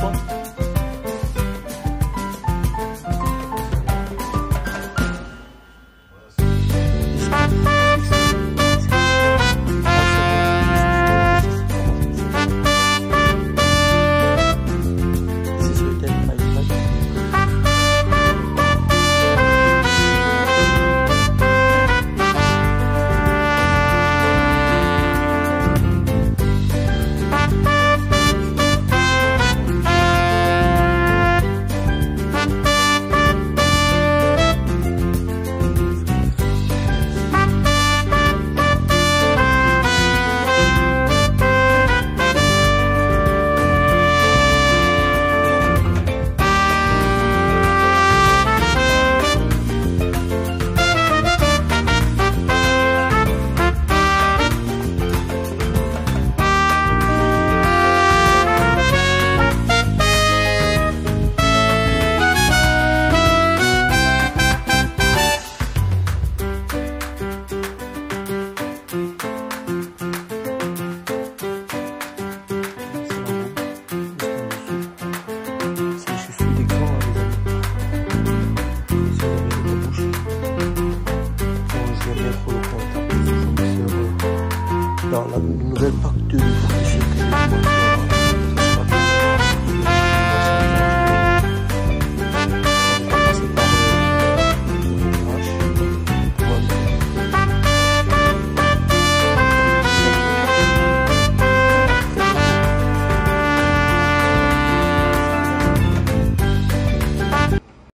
fun. dans la nouvelle pacte de